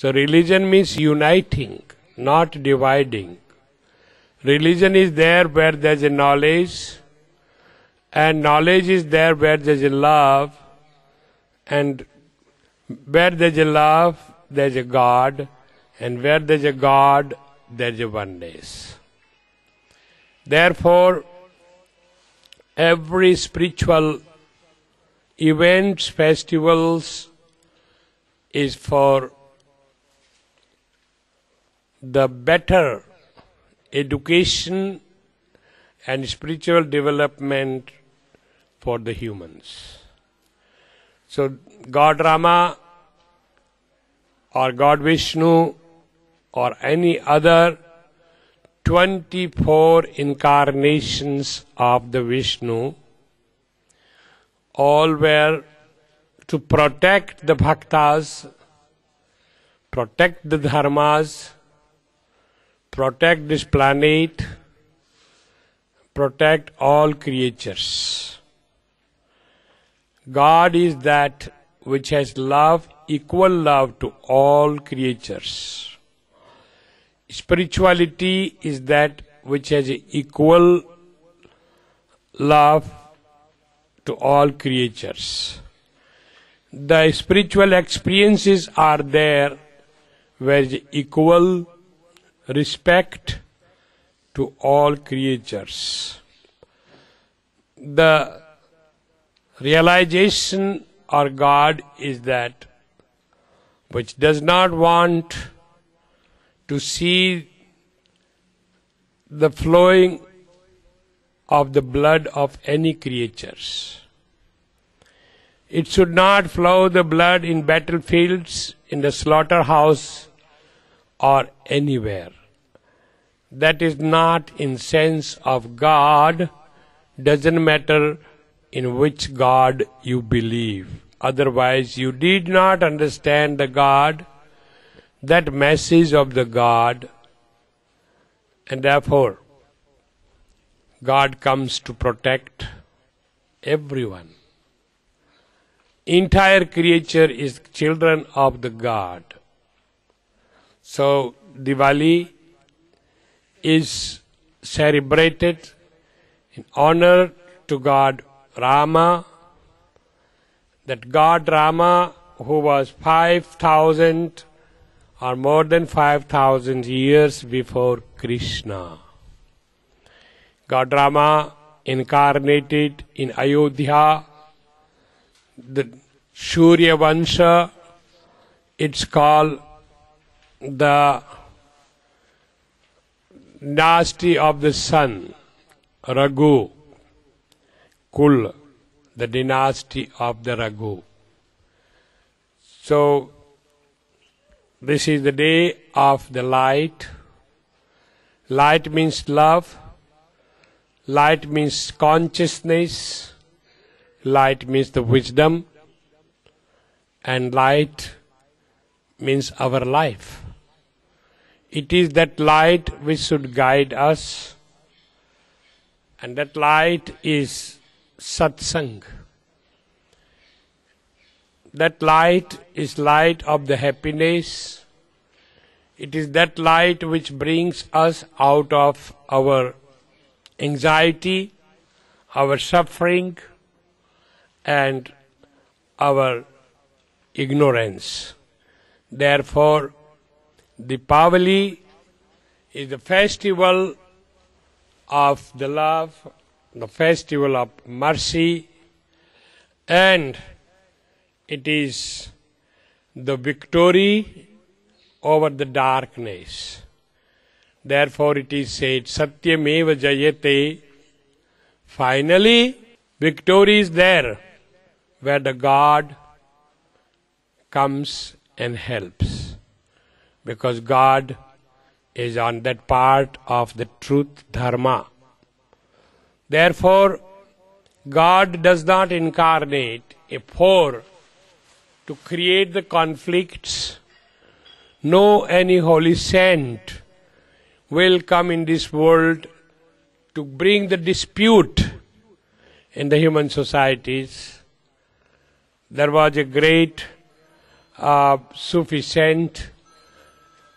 So religion means uniting, not dividing. Religion is there where there is a knowledge, and knowledge is there where there is a love, and where there is a love, there is a God, and where there is a God, there is a oneness. Therefore, every spiritual events, festivals is for the better education and spiritual development for the humans. So, God Rama or God Vishnu or any other 24 incarnations of the Vishnu all were to protect the bhaktas, protect the dharmas, protect this planet, protect all creatures. God is that which has love, equal love to all creatures. Spirituality is that which has equal love to all creatures. The spiritual experiences are there where equal respect to all creatures. The realization or God is that which does not want to see the flowing of the blood of any creatures. It should not flow the blood in battlefields, in the slaughterhouse, or anywhere. That is not in sense of God, doesn't matter in which God you believe. Otherwise you did not understand the God, that message of the God, and therefore God comes to protect everyone. Entire creature is children of the God. So Diwali is celebrated in honor to God Rama, that God Rama who was 5000 or more than 5000 years before Krishna. God Rama incarnated in Ayodhya, the Surya Vansha, it's called the dynasty of the sun, Raghu, Kul, the dynasty of the Raghu. So, this is the day of the light. Light means love. Light means consciousness. Light means the wisdom. And light means our life. It is that light which should guide us. And that light is satsang. That light is light of the happiness. It is that light which brings us out of our anxiety, our suffering, and our ignorance. Therefore, Deepavali is the festival of the love, the festival of mercy, and it is the victory over the darkness. Therefore, it is said, Satyameva Jayate. Finally, victory is there where the God comes and helps. Because God is on that part of the truth dharma. Therefore, God does not incarnate a four to create the conflicts. No any holy saint will come in this world to bring the dispute in the human societies. There was a great uh, Sufi saint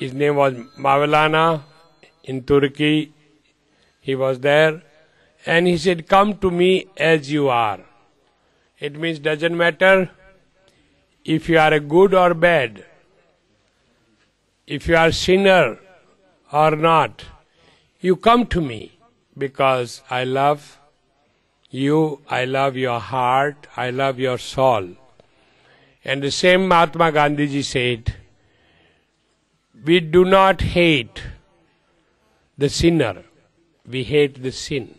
His name was Maulana in Turkey. He was there. And he said, Come to me as you are. It means doesn't matter if you are a good or bad, if you are a sinner or not, you come to me because I love you, I love your heart, I love your soul. And the same Mahatma Gandhi said, we do not hate the sinner, we hate the sin.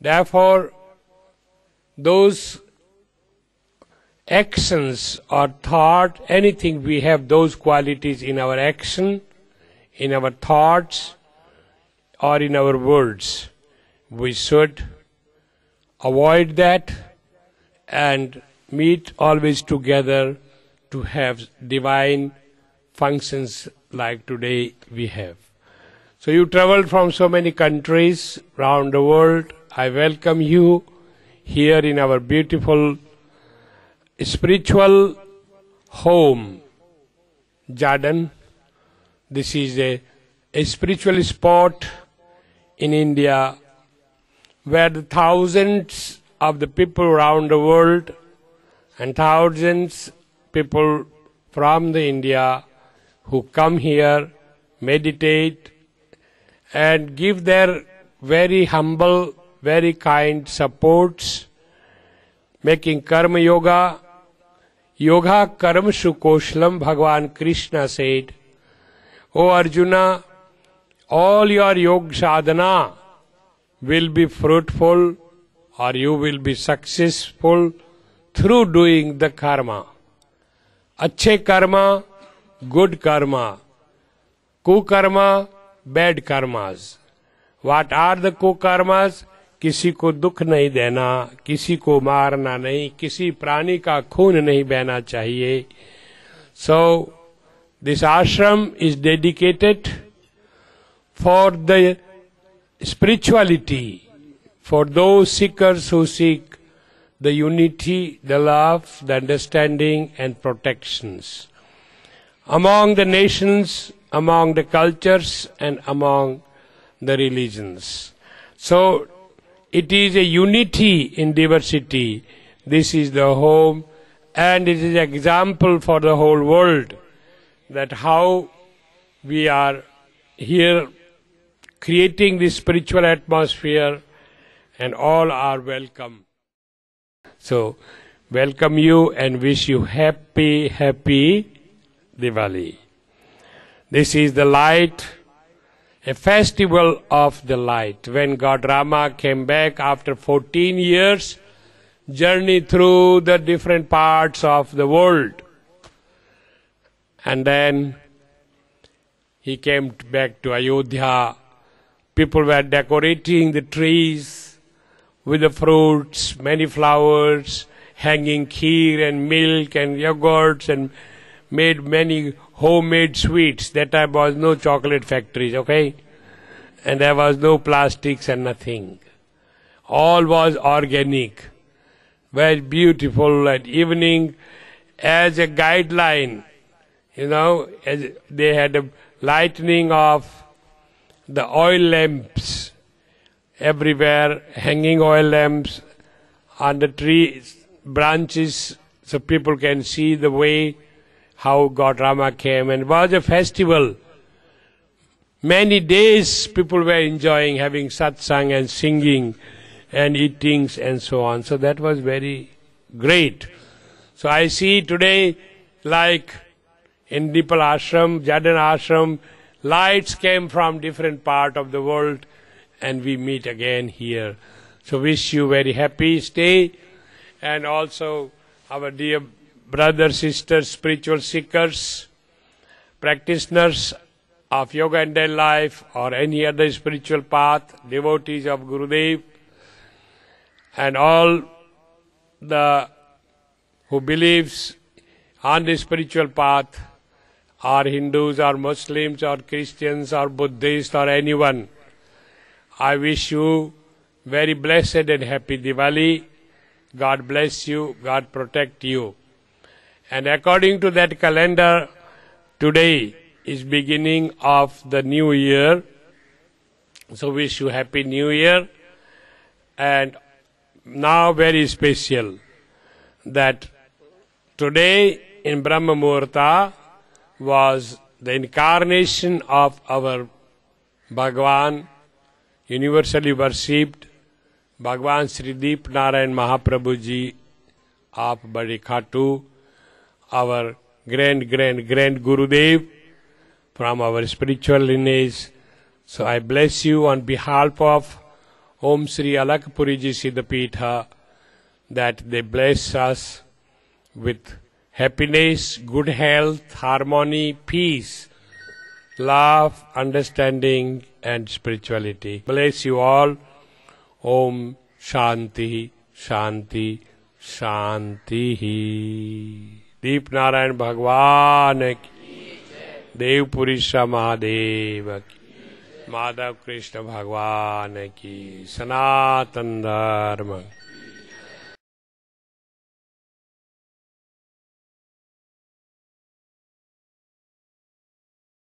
Therefore, those actions or thought, anything we have those qualities in our action, in our thoughts, or in our words. We should avoid that and meet always together to have divine functions like today we have. So you traveled from so many countries around the world. I welcome you here in our beautiful spiritual home, Jadan. This is a, a spiritual spot in India where the thousands of the people around the world and thousands people from the India who come here, meditate, and give their very humble, very kind supports, making karma yoga. Yoga karma sukoshlam, Bhagwan Krishna said. O Arjuna, all your yoga sadhana will be fruitful or you will be successful through doing the karma. Achhe karma good Karma kukarma, bad karmas. What are the kukarmas? किसी को दुख नहीं देना, किसी को मारना नहीं, किसी प्राणी का खून नहीं बहना चाहिए। So this ashram is dedicated for the spirituality for the seekers who the unity the love the understanding and protections among the nations, among the cultures, and among the religions. So it is a unity in diversity. This is the home, and it is an example for the whole world that how we are here creating this spiritual atmosphere, and all are welcome. So, welcome you and wish you happy, happy Diwali. This is the light, a festival of the light. When God Rama came back after 14 years, journey through the different parts of the world. And then he came back to Ayodhya. People were decorating the trees with the fruits, many flowers, hanging kheer and milk and yogurts and made many homemade sweets. That time was no chocolate factories, okay? And there was no plastics and nothing. All was organic. Very beautiful at evening as a guideline. You know, as they had a lightning of the oil lamps everywhere, hanging oil lamps on the trees, branches, so people can see the way how God Rama came and was a festival. Many days people were enjoying having satsang and singing and eatings and so on. So that was very great. So I see today like in Dipal Ashram, Jadan Ashram, lights came from different part of the world and we meet again here. So wish you very happy stay and also our dear brothers, sisters, spiritual seekers, practitioners of yoga and day life or any other spiritual path, devotees of Gurudev, and all the who believes on the spiritual path are Hindus or Muslims or Christians or Buddhists or anyone. I wish you very blessed and happy Diwali. God bless you. God protect you. And according to that calendar, today is beginning of the new year. So wish you happy new year. And now very special that today in Brahma Muhurta was the incarnation of our Bhagwan, universally worshipped Bhagwan Sri Deep Narayan Mahaprabhu ji of Badikatu, our grand, grand, grand Gurudev from our spiritual lineage. So I bless you on behalf of Om Sri Alakpuri Ji Siddhapitha that they bless us with happiness, good health, harmony, peace, love, understanding and spirituality. Bless you all. Om Shanti, Shanti, Shanti. Deep Narayan भगवान की देव पुरुषा महादेव की माधव कृष्ण भगवान की सनातन धर्म